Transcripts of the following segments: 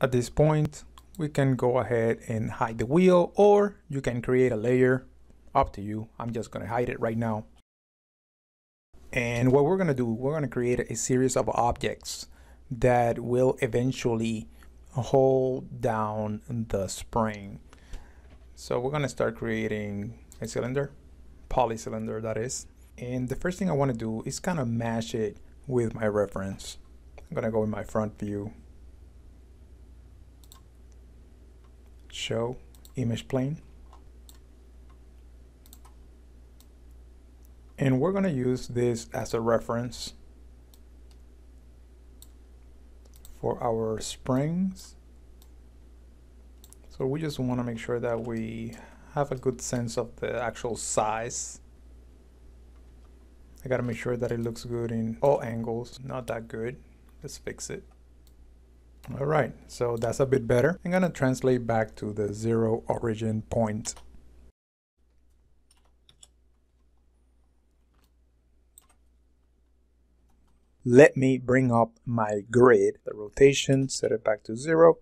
At this point, we can go ahead and hide the wheel or you can create a layer up to you. I'm just gonna hide it right now. And what we're gonna do, we're gonna create a series of objects that will eventually hold down the spring. So we're gonna start creating a cylinder, poly cylinder that is. And the first thing I wanna do is kind of match it with my reference. I'm gonna go in my front view show image plane. And we're going to use this as a reference for our springs. So we just want to make sure that we have a good sense of the actual size. I got to make sure that it looks good in all angles. Not that good. Let's fix it. All right, so that's a bit better. I'm gonna translate back to the zero origin point. Let me bring up my grid, the rotation, set it back to zero,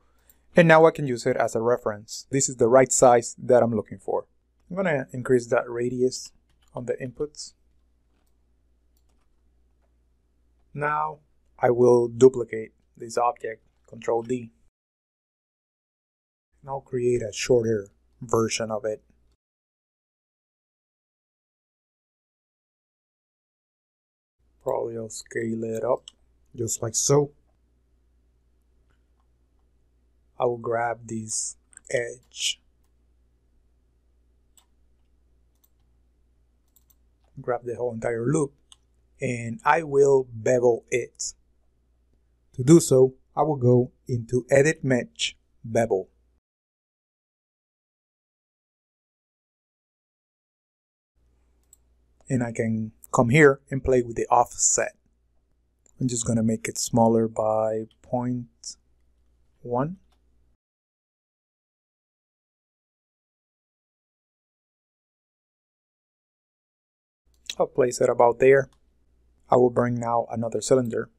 and now I can use it as a reference. This is the right size that I'm looking for. I'm gonna increase that radius on the inputs. Now I will duplicate this object Control D. And I'll create a shorter version of it. Probably I'll scale it up just like so. I will grab this edge. Grab the whole entire loop and I will bevel it. To do so, I will go into Edit Mesh Bevel. And I can come here and play with the offset. I'm just going to make it smaller by 0.1. I'll place it about there. I will bring now another cylinder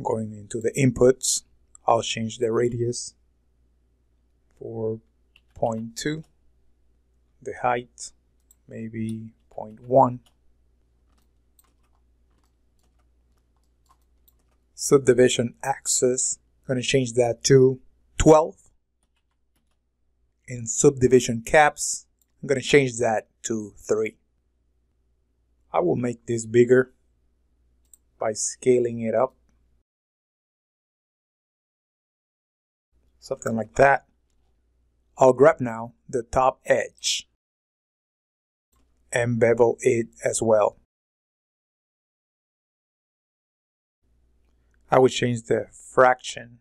going into the inputs, I'll change the radius for 0.2, the height maybe 0.1, subdivision axis, I'm going to change that to 12, in subdivision caps, I'm going to change that to 3. I will make this bigger by scaling it up something like that. I'll grab now the top edge and bevel it as well. I would change the fraction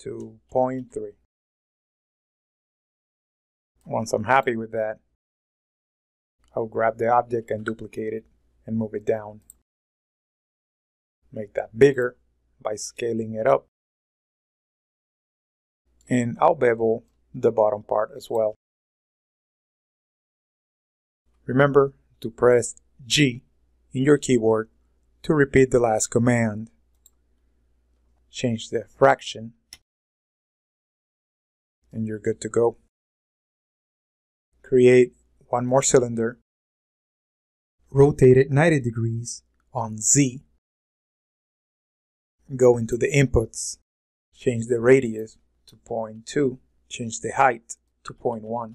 to 0.3. Once I'm happy with that, I'll grab the object and duplicate it and move it down. Make that bigger by scaling it up and I'll bevel the bottom part as well. Remember to press G in your keyboard to repeat the last command. Change the fraction and you're good to go. Create one more cylinder. Rotate it 90 degrees on Z. Go into the inputs. Change the radius to 0.2, change the height to 0.1.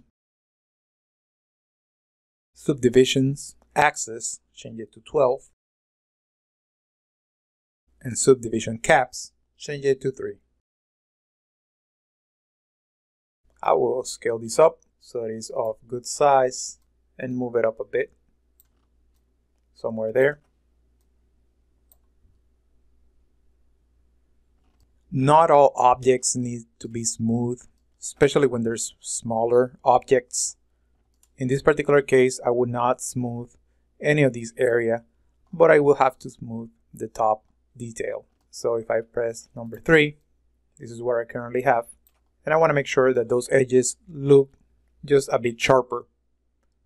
Subdivisions, axis, change it to 12. And subdivision caps, change it to 3. I will scale this up so it is of good size and move it up a bit somewhere there. Not all objects need to be smooth, especially when there's smaller objects. In this particular case, I would not smooth any of these area, but I will have to smooth the top detail. So if I press number three, this is where I currently have, and I want to make sure that those edges look just a bit sharper.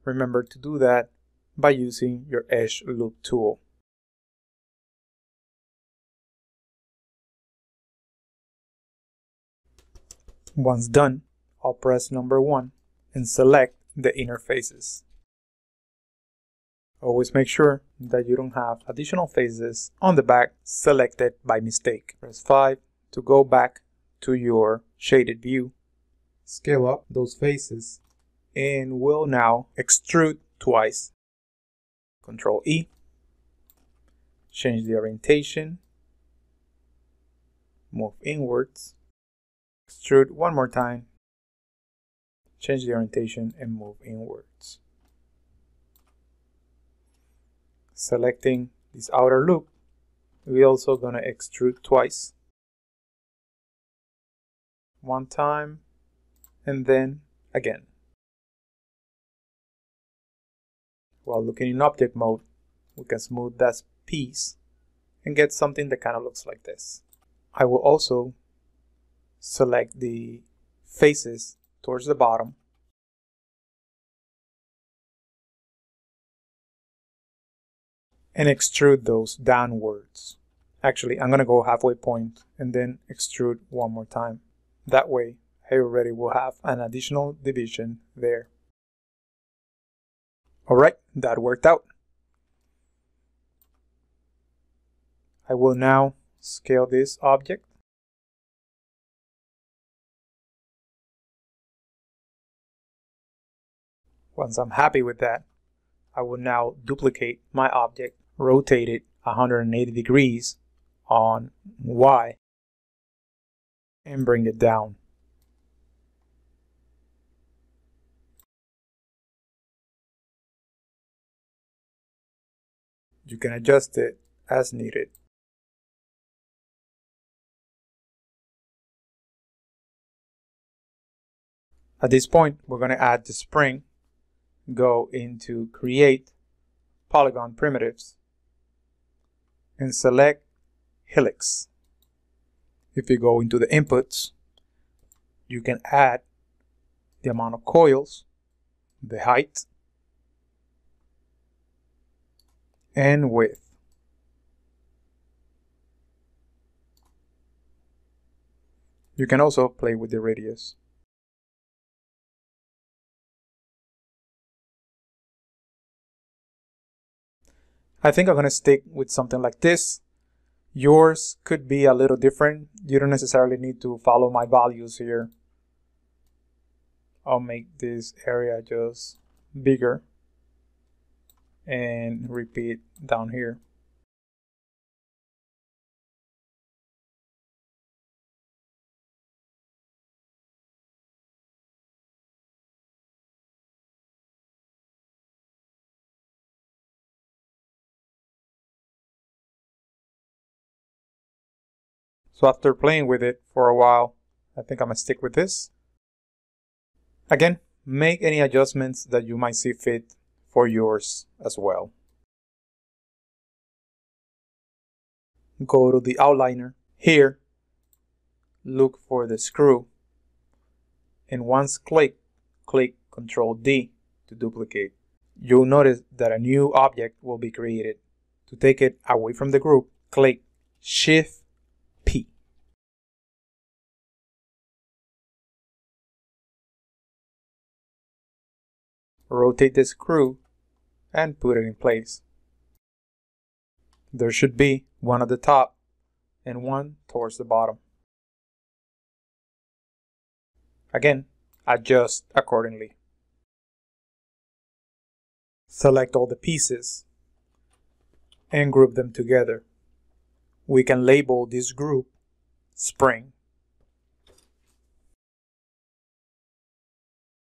Remember to do that by using your edge loop tool. Once done, I'll press number one and select the inner faces. Always make sure that you don't have additional faces on the back selected by mistake. Press 5 to go back to your shaded view. Scale up those faces and we'll now extrude twice. Control E. Change the orientation. Move inwards. Extrude one more time. Change the orientation and move inwards. Selecting this outer loop, we're also going to extrude twice. One time and then again. While looking in object mode, we can smooth that piece and get something that kind of looks like this. I will also select the faces towards the bottom and extrude those downwards. Actually, I'm going to go halfway point and then extrude one more time. That way, I already will have an additional division there. Alright, that worked out. I will now scale this object. Once I'm happy with that, I will now duplicate my object, rotate it 180 degrees on Y, and bring it down. You can adjust it as needed. At this point, we're going to add the spring, go into Create, Polygon Primitives, and select Helix. If you go into the inputs, you can add the amount of coils, the height, and width. You can also play with the radius. I think I'm going to stick with something like this. Yours could be a little different. You don't necessarily need to follow my values here. I'll make this area just bigger and repeat down here. So after playing with it for a while, I think I'm gonna stick with this. Again, make any adjustments that you might see fit for yours as well. Go to the outliner. Here, look for the screw. And once click, click Ctrl D to duplicate. You'll notice that a new object will be created. To take it away from the group, click Shift Rotate the screw and put it in place. There should be one at the top and one towards the bottom. Again, adjust accordingly. Select all the pieces and group them together. We can label this group spring.